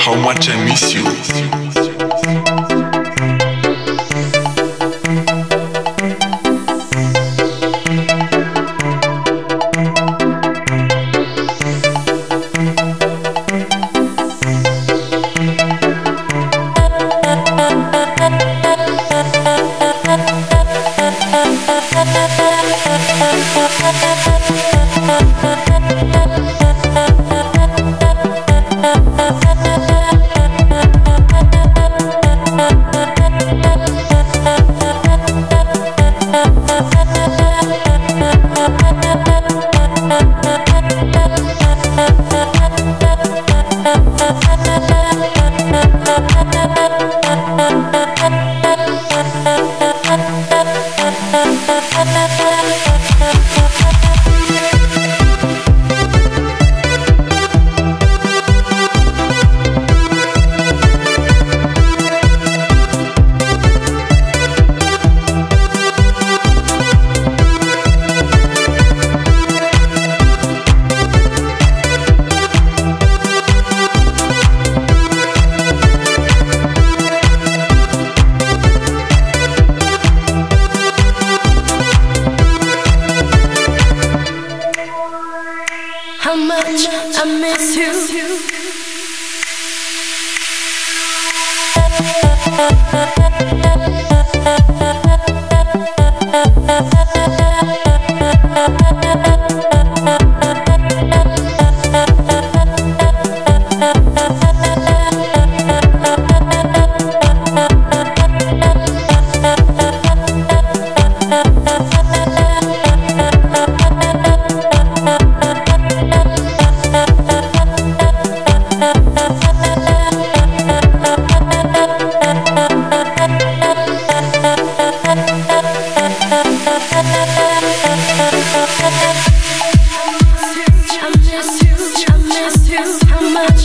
How much I miss you. How Much I miss you.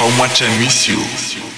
How much I miss you.